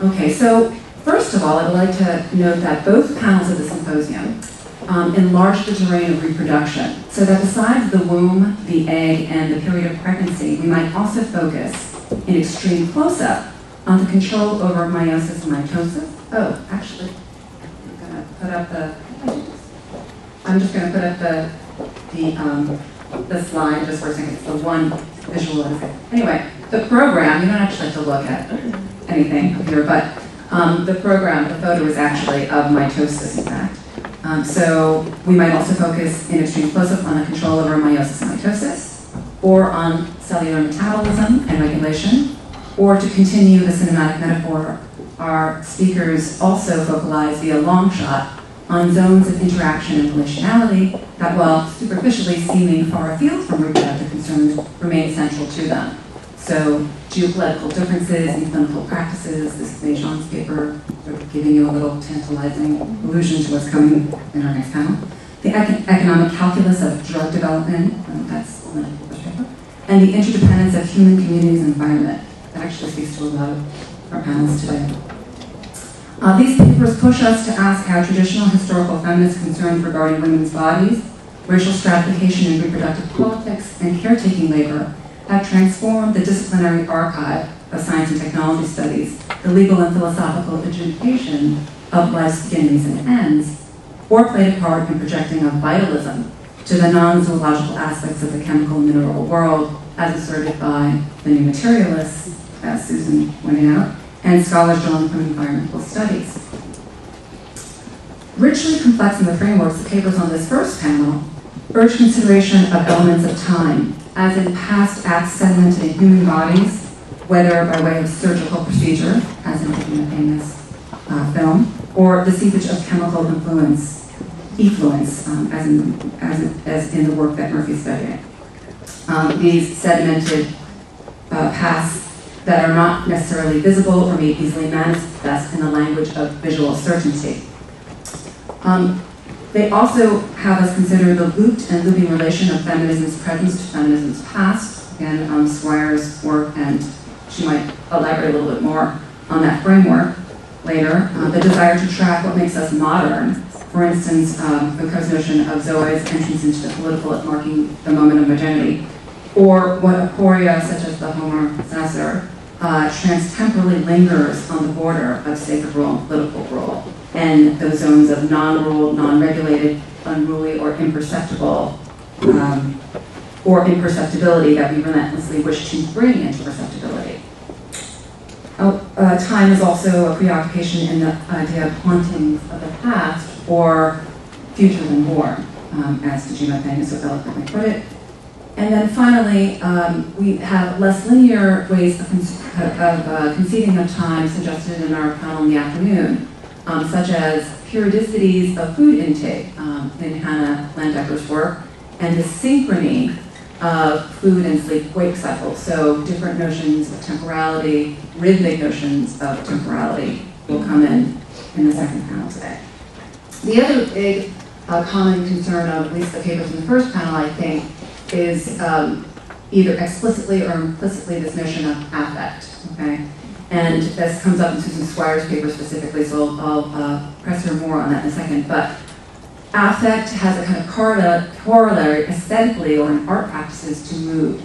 Okay, so first of all, I would like to note that both panels of the symposium um, enlarge the terrain of reproduction, so that besides the womb, the egg, and the period of pregnancy, we might also focus in extreme close-up on the control over meiosis and mitosis. Oh, actually, I'm gonna put up the, I'm just gonna put up the, the, um, the slide just for a second, it's the one visual. Anyway, the program, you don't actually have to look at anything up here, but um, the program, the photo is actually of mitosis, in fact. Um, so we might also focus in extreme close-up on the control over meiosis and mitosis, or on cellular metabolism and regulation, or to continue the cinematic metaphor, our speakers also focalize via long shot on zones of interaction and relationality that, while superficially seeming far afield from reproductive concerns, remain central to them. So geopolitical differences in clinical practices, this is Meijong's paper, giving you a little tantalizing allusion to what's coming in our next panel. The econ economic calculus of drug development, um, that's paper, and the interdependence of human communities and environment. That actually speaks to a lot of our panels today. Uh, these papers push us to ask how traditional historical feminist concerns regarding women's bodies, racial stratification in reproductive politics, and caretaking labor have transformed the disciplinary archive of science and technology studies, the legal and philosophical adjudication of life's beginnings and ends, or played a part in projecting a vitalism to the non-zoological aspects of the chemical and mineral world, as asserted by the new materialists, as Susan pointed out, and scholars drawn from environmental studies. Richly complex in the frameworks, the papers on this first panel urge consideration of elements of time as in past acts sedimented in human bodies, whether by way of surgical procedure, as in the famous uh, film, or the seepage of chemical influence, effluence, um, as, in, as, in, as in the work that Murphy studied. Um, these sedimented uh, pasts that are not necessarily visible or made easily manifest in the language of visual certainty. Um, they also have us consider the looped and looping relation of feminism's present to feminism's past. Again, um, Squier's work, and she might elaborate a little bit more on that framework later. Uh, the desire to track what makes us modern. For instance, um, Foucault's notion of Zoe's entrance into the political at marking the moment of modernity, or what aporia such as the homo sacer uh, transtemporally lingers on the border of sacred role and political role and those zones of non-ruled, non-regulated, unruly, or imperceptible, um, or imperceptibility that we relentlessly wish to bring into perceptibility. Oh, uh, time is also a preoccupation in the idea of hauntings of the past or future than born, um, as Tajima Pena so eloquently put it. And then finally, um, we have less linear ways of, of uh, conceiving of time suggested in our panel in the afternoon, um, such as periodicities of food intake um, in Hannah Landecker's work, and the synchrony of food and sleep-wake cycles. So different notions of temporality, rhythmic notions of temporality will come in in the second panel today. The other big uh, common concern of at least the papers in the first panel, I think, is um, either explicitly or implicitly this notion of affect, okay? And this comes up in Susan Squier's paper specifically, so I'll, I'll uh, press her more on that in a second. But affect has a kind of corollary aesthetically or in art practices to mood.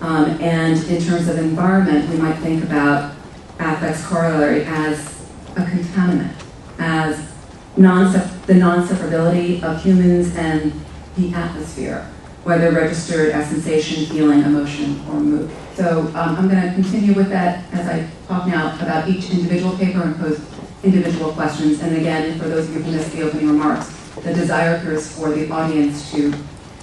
Um, and in terms of environment, we might think about affect's corollary as a contaminant, as non the non-separability of humans and the atmosphere, whether registered as sensation, feeling, emotion, or mood. So um, I'm going to continue with that as I talk now about each individual paper and pose individual questions. And again, for those of you who missed the opening remarks, the desire here is for the audience to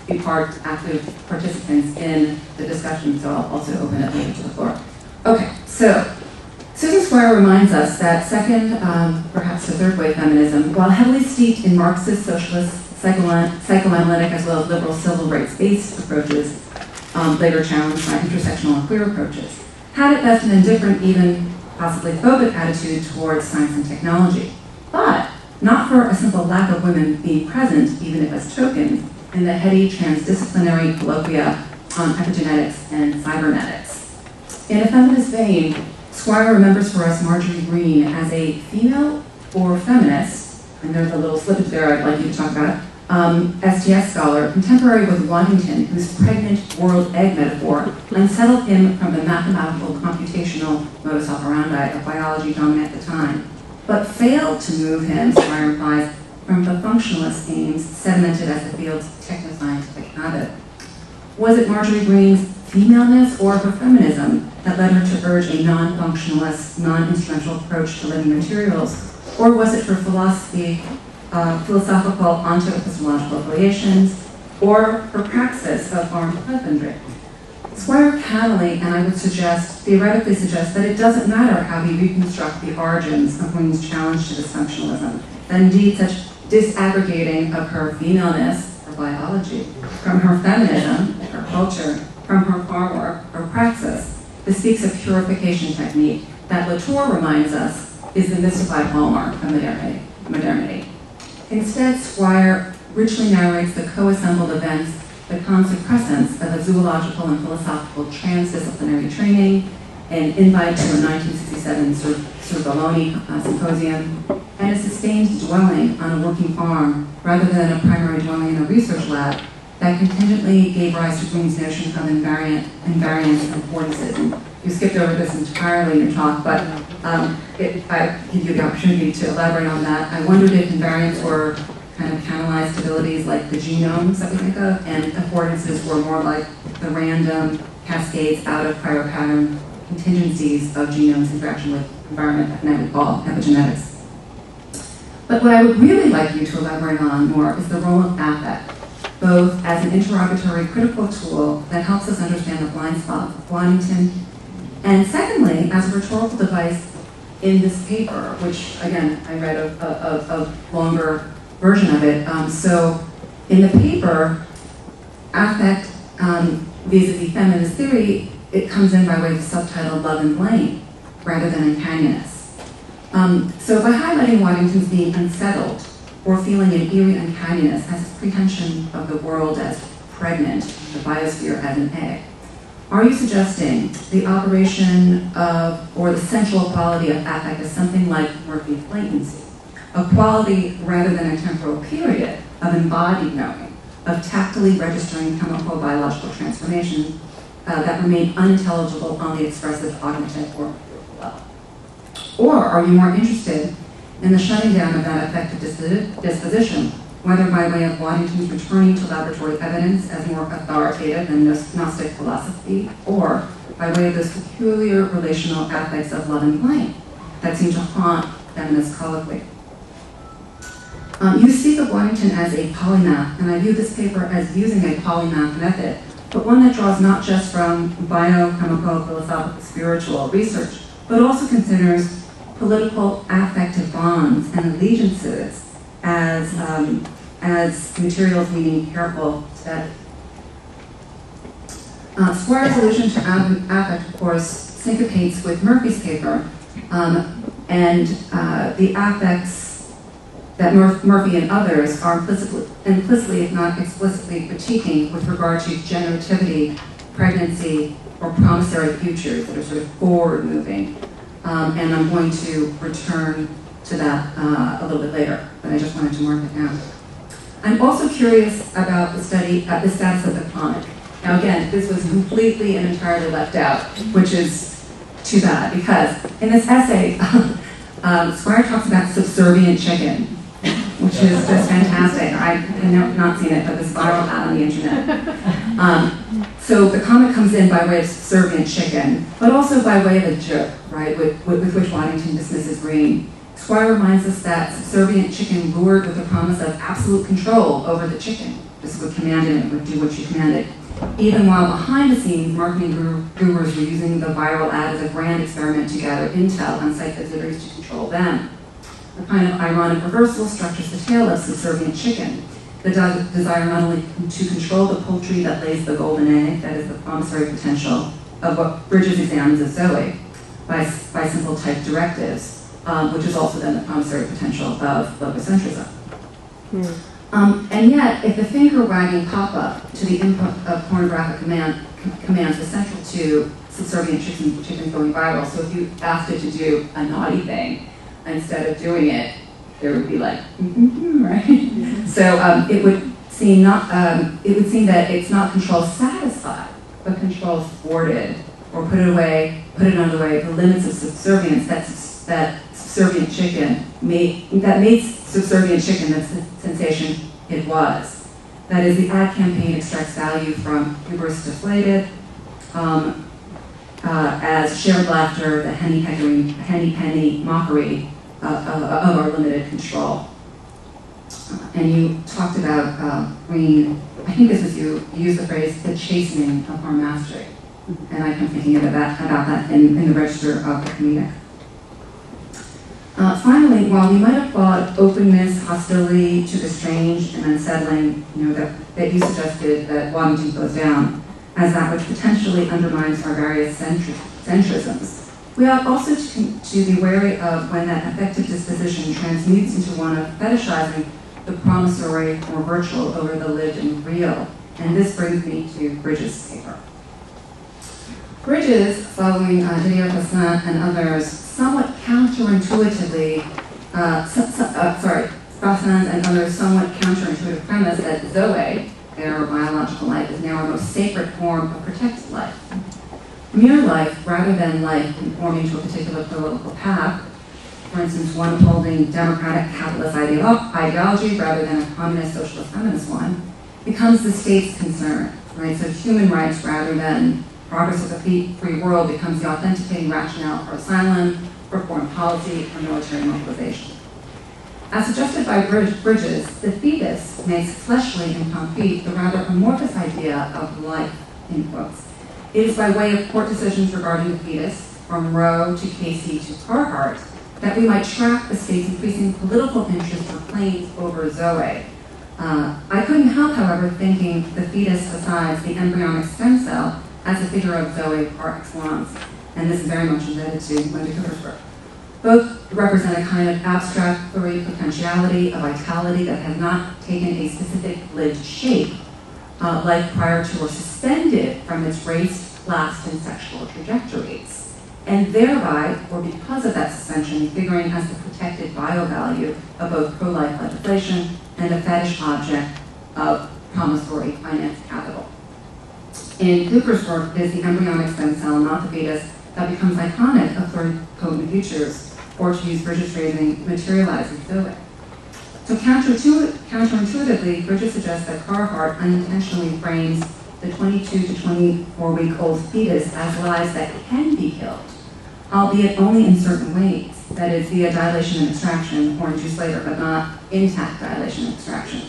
be part, active participants in the discussion, so I'll also open it later to the floor. Okay, so Susan Squier reminds us that second, um, perhaps the third wave feminism, while heavily steeped in Marxist, socialist, psychoanalytic, as well as liberal civil rights-based approaches, um, later challenged by intersectional and queer approaches, had at best an indifferent, even possibly phobic attitude towards science and technology. But not for a simple lack of women being present, even if as tokens, in the heady transdisciplinary colloquia on epigenetics and cybernetics. In a feminist vein, Squier remembers for us Marjorie Grene as a female or feminist, and there's a little slippage there I'd like you to talk about, um, STS scholar, contemporary with Waddington, whose pregnant world egg metaphor unsettled him from the mathematical computational modus operandi of biology dominant at the time, but failed to move him, Squier implies, from the functionalist aims sedimented as the field's technoscientific habit. Was it Marjorie Grene's femaleness or her feminism that led her to urge a non-functionalist, non-instrumental approach to living materials? Or was it her philosophy, uh, philosophical onto-epistemological or her praxis of farm husbandry? Squier Connolly, and I would suggest, theoretically suggest, that it doesn't matter how we reconstruct the origins of Grene's challenge to dysfunctionalism, that indeed such disaggregating of her femaleness, her biology, from her feminism, her culture, from her farm work, her praxis, bespeaks a purification technique that Latour reminds us is the mystified hallmark of modernity. modernity. Instead, Squier richly narrates the co-assembled events, the consequences of a zoological and philosophical transdisciplinary training, an invite to a 1967 Serbelloni uh, symposium, and a sustained dwelling on a working farm rather than a primary dwelling in a research lab that contingently gave rise to Grene's notion of invariant, invariance and vorticism. You skipped over this entirely in your talk, but um, it, I give you the opportunity to elaborate on that. I wondered if invariants were kind of canalized abilities like the genomes that we think of, and affordances were more like the random cascades out of prior pattern contingencies of genomes interaction with environment that we call epigenetics. But what I would really like you to elaborate on more is the role of affect both as an interrogatory critical tool that helps us understand the blind spot of Waddington, and secondly, as a rhetorical device in this paper, which again, I read a, a, a longer version of it. Um, so in the paper, affect um, vis-a-vis feminist theory, it comes in by way of the subtitle Love and Blame rather than antagonist. Um, so by highlighting Waddington's being unsettled or feeling an eerie unkindness as his prehension of the world as pregnant, the biosphere as an egg. Are you suggesting the operation of, or the central quality of affect is something like Murphy's latency, a quality rather than a temporal period of embodied knowing, of tactily registering chemical biological transformations uh, that remain unintelligible on the expressive cognitive or level? Or are you more interested in the shutting down of that affective disposition, whether by way of Waddington's returning to laboratory evidence as more authoritative than Gnostic philosophy, or by way of those peculiar relational aspects of love and blame that seem to haunt feminist colloquy. Um, you speak of Waddington as a polymath, and I view this paper as using a polymath method, but one that draws not just from biochemical, philosophical, spiritual research, but also considers political affective bonds and allegiances as, um, as materials needing careful that Uh, Squier's allusion to affect, of course, syncopates with Murphy's paper, um, and uh, the affects that Mur Murphy and others are implicitly, implicitly, if not explicitly, critiquing with regard to generativity, pregnancy, or promissory futures that are sort of forward-moving. Um, and I'm going to return to that uh, a little bit later, but I just wanted to mark it down. I'm also curious about the study, uh, the status of the comet. Now again, this was completely and entirely left out, which is too bad, because in this essay, um, Squier talks about subservient chicken, which is just fantastic. I have not seen it, but this viral ad on the internet. Um, so the comment comes in by way of subservient chicken, but also by way of a joke, right, with, with, with which Waddington dismisses Grene. Squier reminds us that subservient chicken lured with the promise of absolute control over the chicken. This would command it and would do what you commanded. Even while behind the scenes, marketing gurus were using the viral ad as a grand experiment to gather intel on site visitors to control them. A kind of ironic reversal structures the tale of subservient chicken, the desire not only to control the poultry that lays the golden egg, that is the promissory potential of what Bridges examines as Zoe, by, by simple type directives, um, which is also then the promissory potential of logocentrism. Hmm. Um, and yet, if the finger wagging pop-up to the input of pornographic command commands were central to subservient chicken, chickens going viral. So if you asked it to do a naughty thing, instead of doing it, there would be like, mm-hmm, right? So um, it would seem not, um, it would seem that it's not control satisfied, but control thwarted, or put it away, put it another way, the limits of subservience that, that subservient chicken made, that made subservient chicken the sensation it was. That is, the ad campaign extracts value from hubris deflated, um, uh, as shared laughter, the henny penny, henny penny mockery uh, uh, of our limited control. Uh, and you talked about uh, bringing, I think this was you, you used the phrase, the chastening of our mastery. And I come thinking about that, about that in, in the register of the comedic. Uh, finally, while we might have thought openness, hostility to the strange and unsettling, you know, that, that you suggested that Waddington goes down, as that which potentially undermines our various centri- centrisms, we ought also to, to be wary of when that affective disposition transmutes into one of fetishizing the promissory or virtual over the lived and real. And this brings me to Bridges' paper. Bridges, following uh, Didier and others, somewhat counterintuitively, uh, so, so, uh, sorry, Fassin's and others' somewhat counterintuitive premise that Zoe, our biological life, is now our most sacred form of protected life. Mere life, rather than life conforming to a particular political path, for instance, one holding democratic capitalist ideology rather than a communist socialist feminist one, becomes the state's concern, right? So human rights rather than Progress of the free world becomes the authenticating rationale for asylum, for foreign policy, for military mobilization. As suggested by Bridges, the fetus makes fleshly and concrete the rather amorphous idea of life, in quotes. It is by way of court decisions regarding the fetus, from Roe to Casey to Carhart, that we might track the state's increasing political interest or claims over Zoe. Uh, I couldn't help, however, thinking the fetus besides the embryonic stem cell as a figure of Zoe par excellence, and this is very much indebted to Wendy Cooper's. Both represent a kind of abstract potentiality, a vitality that has not taken a specific lived shape, uh, like prior to or suspended from its race, class, and sexual trajectories, and thereby, or because of that suspension, figuring as the protected bio-value of both pro-life legislation and a fetish object of promissory finance capital. In it is the embryonic stem cell, not the fetus, that becomes iconic of pluripotent futures, or to use Bridges' phrasing, materializes Zoe. So counterintuitively, Bridges suggests that Carhart unintentionally frames the 22 to 24 week old fetus as lives that can be killed, albeit only in certain ways, that is, via dilation and extraction, or induced later, but not intact dilation and extraction.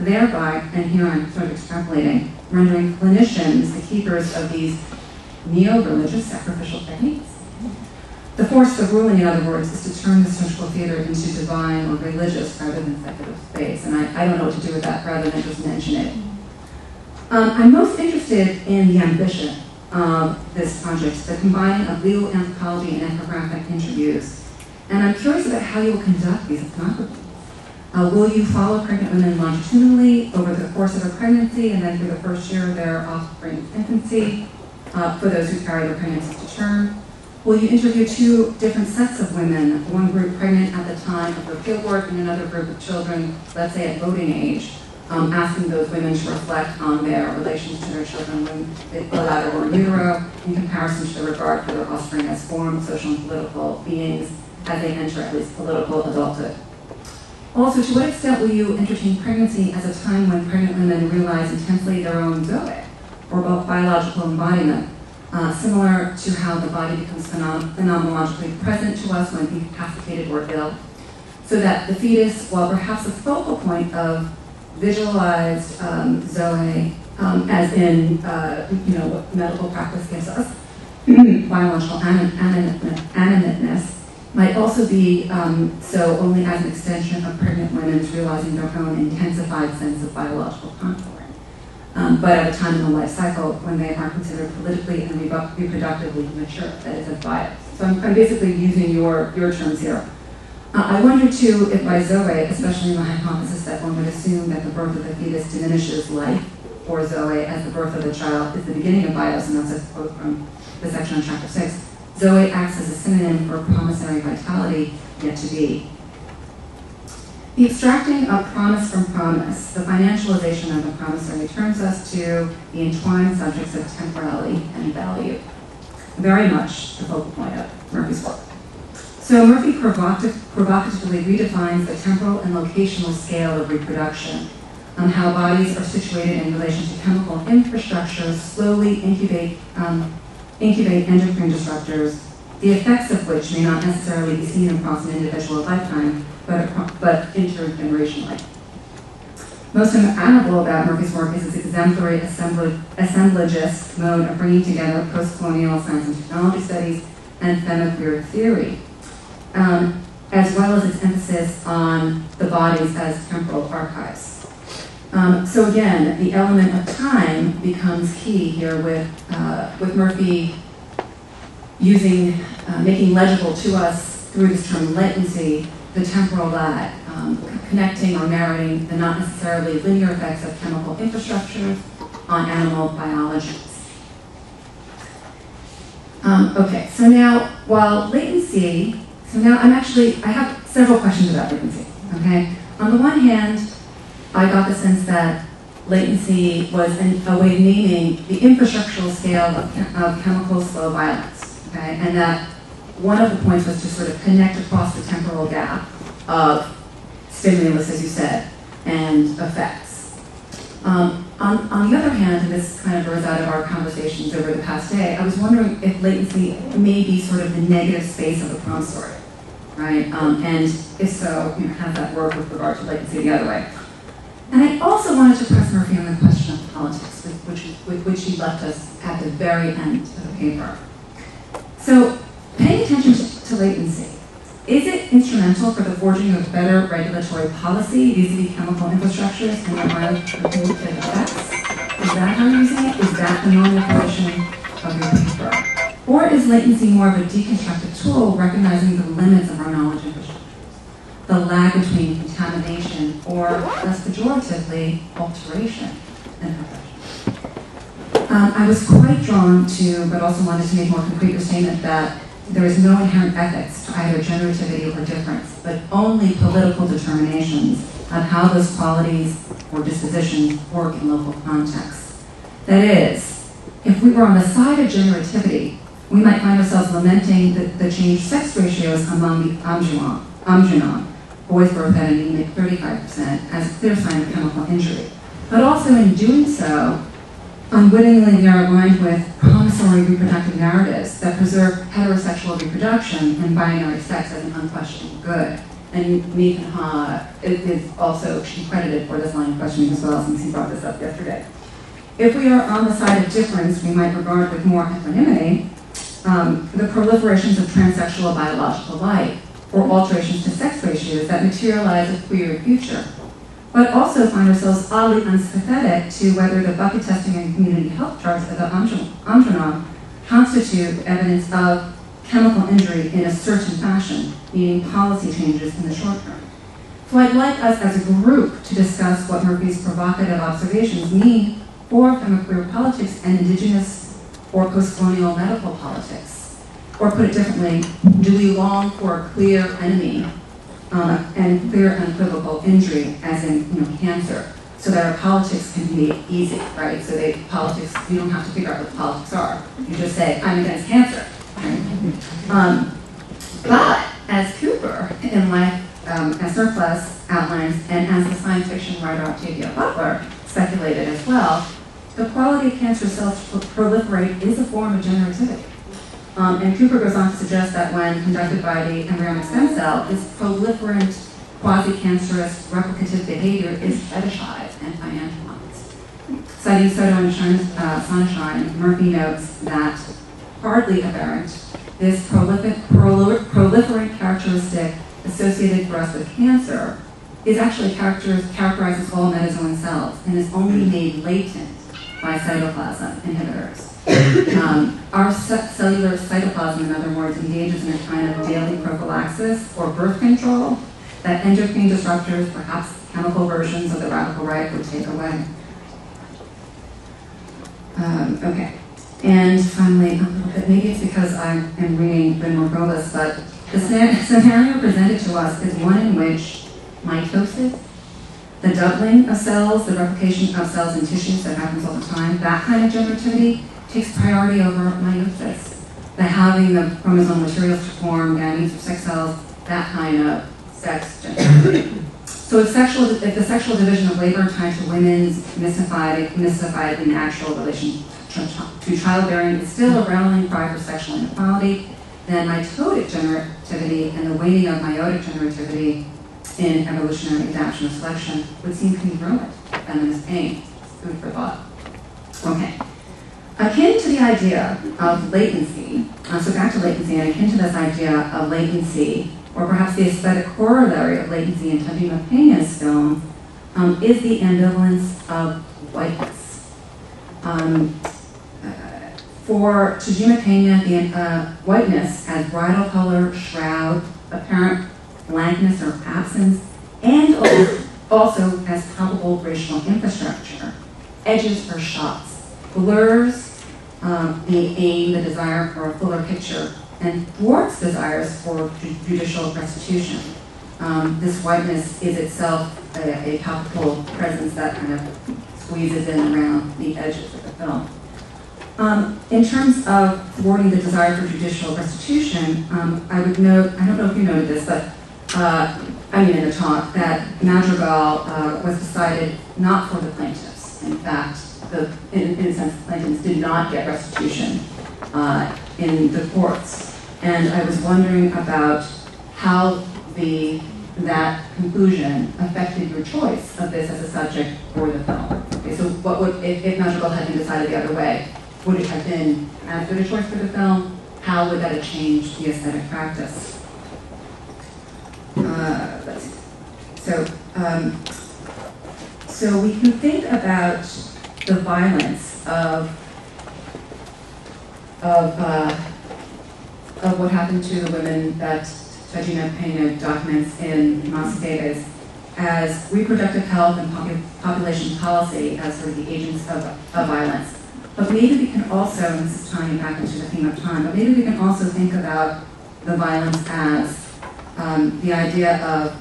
Thereby, and here I'm sort of extrapolating, rendering clinicians the keepers of these neo-religious sacrificial techniques. The force of ruling, in other words, is to turn the surgical theater into divine or religious rather than secular space. And I, I don't know what to do with that rather than just mention it. Um, I'm most interested in the ambition of this project, the combining of legal anthropology and ethnographic interviews. And I'm curious about how you will conduct these ethnographies. Uh, will you follow pregnant women longitudinally over the course of a pregnancy and then through the first year of their offspring's infancy uh, for those who carry their pregnancies to term? Will you interview two different sets of women, one group pregnant at the time of their fieldwork and another group of children, let's say at voting age, um, asking those women to reflect on their relations to their children when the latter were in utero in comparison to the regard for their offspring as formed social and political beings as they enter at least political adulthood? Also, to what extent will you entertain pregnancy as a time when pregnant women realize intensely their own zoe, or biological embodiment, uh, similar to how the body becomes phenom phenomenologically present to us when incapacitated or ill, so that the fetus, while perhaps a focal point of visualized um, zoe, um, as in, uh, you know, what medical practice gives us, biological animateness, might also be um, so only as an extension of pregnant women's realizing their own intensified sense of biological contouring, um, but at a time in the life cycle when they are considered politically and reproductively mature, that is, as bios. So I'm, I'm, basically using your, your terms here. Uh, I wonder too if by Zoe, especially in the hypothesis that one would assume that the birth of the fetus diminishes life for Zoe as the birth of the child is the beginning of bios, and that's a quote from the section on chapter six. Zoe acts as a synonym for promissory vitality yet to be. The extracting of promise from promise, the financialization of the promissory, turns us to the entwined subjects of temporality and value. Very much the focal point of Murphy's work. So Murphy provocatively redefines the temporal and locational scale of reproduction, on how bodies are situated in relation to chemical infrastructure, slowly incubate, um, incubate endocrine disruptors, the effects of which may not necessarily be seen across an individual lifetime, but, but intergenerationally. Most admirable about Murphy's work is his exemplary assemblagist mode of bringing together post-colonial science and technology studies and femiqueer theory, um, as well as its emphasis on the bodies as temporal archives. Um, so again, the element of time becomes key here with, uh, with Murphy using, uh, making legible to us through this term latency, the temporal lag, um, connecting or narrating the not necessarily linear effects of chemical infrastructures on animal biologies. Um, okay, so now, while latency, so now I'm actually, I have several questions about latency, okay? On the one hand, I got the sense that latency was an, a way of naming the infrastructural scale of, of chemical slow violence, okay? And that one of the points was to sort of connect across the temporal gap of stimulus, as you said, and effects. Um, on, on, the other hand, and this kind of grows out of our conversations over the past day, I was wondering if latency may be sort of the negative space of the promissory, right? Um, and if so, you know, how does that work with regard to latency the other way? And I also wanted to press Murphy on the question of politics, which, with which he left us at the very end of the paper. So paying attention to, latency, is it instrumental for the forging of better regulatory policy vis-a-vis chemical infrastructures and their biological effects? Is that how you're using it? Is that the normal position of your paper? Or is latency more of a deconstructive tool recognizing the limits of our knowledge infrastructure? The lag between contamination or, less pejoratively, alteration. Um, I was quite drawn to, but also wanted to make more concrete your statement that there is no inherent ethics to either generativity or difference, but only political determinations of how those qualities or dispositions work in local contexts. That is, if we were on the side of generativity, we might find ourselves lamenting the, the changed sex ratios among the Aamjiwnaang, boys birth at an anemic 35%, as a clear sign of chemical injury. But also in doing so, unwittingly we are aligned with promissory reproductive narratives that preserve heterosexual reproduction and binary sex as an unquestioned good. And Nathan Ha is also credited for this line of questioning as well, since he brought this up yesterday. If we are on the side of difference, we might regard with more equanimity um, the proliferations of transsexual biological life, or alterations to sex ratios that materialize a queer future but also find ourselves oddly unsympathetic to whether the bucket testing and community health charts of the Aamjiwnaang constitute evidence of chemical injury in a certain fashion, meaning policy changes in the short term. So I'd like us as a group to discuss what Murphy's provocative observations mean for queer politics and indigenous or post-colonial medical politics. Or put it differently, do we long for a clear enemy uh, and clear unequivocal injury, as in you know cancer, so that our politics can be easy, right? So they politics, you don't have to figure out what the politics are. You just say, I'm against cancer. Right? Um, but as Cooper in Life um, as Surplus outlines, and as the science fiction writer Octavia Butler speculated as well, the quality of cancer cells proliferate is a form of generativity. Um, and Cooper goes on to suggest that when conducted by the embryonic stem cell, this proliferant, quasi-cancerous, replicative behavior is fetishized and financialized. Citing Soto and uh, Sonnenschein, Murphy notes that, hardly aberrant, this prolific, proliferant characteristic associated for us with cancer is actually characterizes all metazoan cells and is only made latent by cytoplasm inhibitors. Um, our cellular cytoplasm, in other words, engages in a kind of daily prophylaxis or birth control that endocrine disruptors, perhaps chemical versions of the radical right, would take away. Um, okay. And finally, maybe it's because I am reading Benmore Golis, but the scenario presented to us is one in which mitosis, the doubling of cells, the replication of cells in tissues that happens all the time, that kind of generativity takes priority over meiosis. The having the chromosomal materials to form gametes or sex cells, that kind of sex generativity. So if, sexual, if the sexual division of labor tied to women's mystified, mystified actual relation to childbearing is still a rallying cry for sexual inequality, then mitotic generativity and the waning of meiotic generativity in evolutionary adaptation or selection would seem congruent with feminist aim. Food for thought. Okay. Akin to the idea of latency, uh, so back to latency, and akin to this idea of latency, or perhaps the aesthetic corollary of latency in Tajima Pena's film, um, is the ambivalence of whiteness. Um, uh, for Tajima Pena, the uh, whiteness as bridal color, shroud, apparent blankness or absence, and also as palpable racial infrastructure, edges or shots, blurs um, the aim, the desire for a fuller picture, and thwarts desires for judicial restitution. Um, this whiteness is itself a, a, palpable presence that kind of squeezes in around the edges of the film. Um, in terms of thwarting the desire for judicial restitution, um, I would note, I don't know if you noted this, but uh, I mean in the talk, that Madrigal uh, was decided not for the plaintiffs. In fact, the, in, in a sense, the plaintiffs did not get restitution uh, in the courts. And I was wondering about how the that conclusion affected your choice of this as a subject for the film. Okay, so what would, if, if Madrigal had been decided the other way, would it have been as good a choice for the film? How would that have changed the aesthetic practice? Uh. So, um, so we can think about the violence of of uh, of what happened to the women that Tajima Pena documents in Más Bebés as reproductive health and population policy as sort of the agents of, of violence. But maybe we can also, and this is tying back into the theme of time, but maybe we can also think about the violence as um, the idea of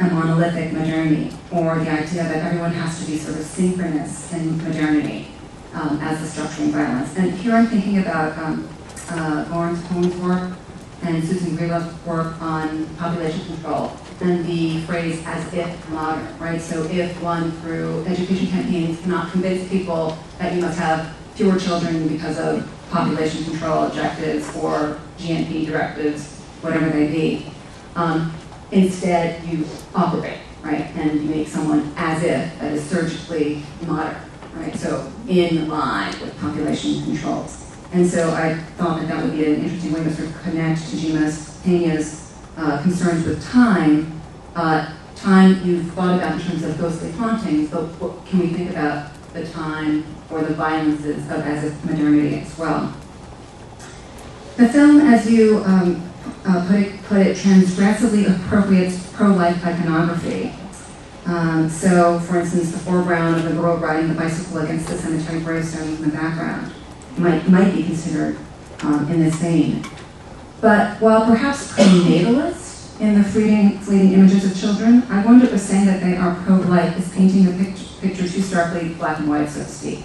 a monolithic modernity, or the idea that everyone has to be sort of synchronous in modernity um, as the structuring violence. And here I'm thinking about um, uh, Lawrence Cohen's work and Susan Greenhalgh's work on population control and the phrase as if modern, right? So if one through education campaigns cannot convince people that you must have fewer children because of population control objectives or GNP directives, whatever they be, um, instead, you operate, right? And you make someone as if that is surgically modern, right? So in line with population controls. And so I thought that that would be an interesting way to sort of connect Tajima's, Pena's uh, concerns with time. Uh, time you've thought about in terms of ghostly hauntings, but what can we think about the time or the violences of as if modernity as well? The film, as you um, uh, put, it, put it, transgressively appropriates pro-life iconography. Um, so, for instance, the foreground of the girl riding the bicycle against the cemetery gravestones in the background might, might be considered um, in this vein. But while perhaps prenatalist in the fleeting, fleeting images of children, I wonder if saying that they are pro-life is painting the picture, picture too starkly black and white, so to speak.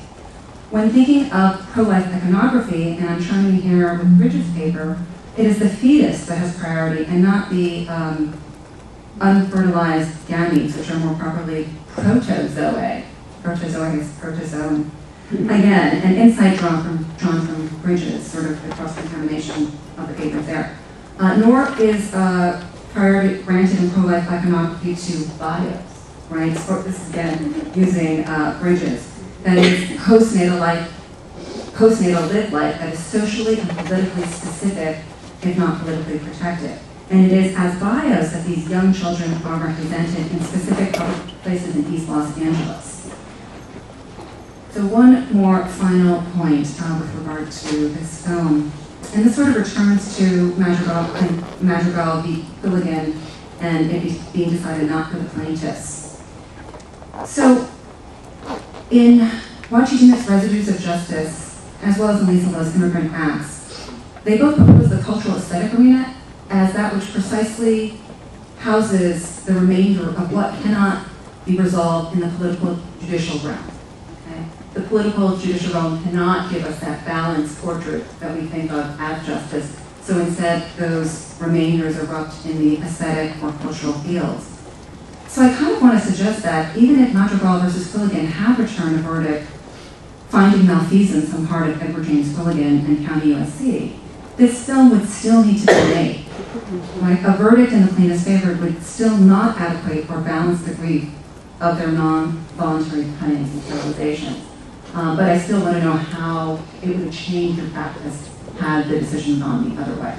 When thinking of pro-life iconography, and I'm chiming here with Bridges' paper, it is the fetus that has priority and not the um, unfertilized gametes, which are more properly protozoa. Protozoa is protozoan. Again, an insight drawn from, drawn from Bridges, sort of the cross-contamination of the paper there. Uh, nor is uh, priority granted in pro-life iconography to bios, right? So this is again using uh, Bridges. That is postnatal life, postnatal lived life that is socially and politically specific if not politically protected. And it is as bios that these young children are represented in specific public places in East Los Angeles. So one more final point uh, with regard to this film. And this sort of returns to Madrigal, Madrigal v. Quilligan and it being decided not for the plaintiffs. So in Next Residues of Justice, as well as Lisa Lowe's Immigrant Acts, they both propose the cultural aesthetic arena as that which precisely houses the remainder of what cannot be resolved in the political judicial realm. Okay? The political judicial realm cannot give us that balanced portrait that we think of as justice. So instead, those remainders erupt in the aesthetic or cultural fields. So I kind of want to suggest that even if Madrigal versus Quilligan had returned a verdict finding malfeasance on part of Edward James Quilligan and County USC, this film would still need to be made. Right? A verdict in the plaintiff's favor would still not adequate or balance the grief of their non-voluntary punnings and sterilizations. Um, but I still want to know how it would have changed your practice had the decision gone the other way.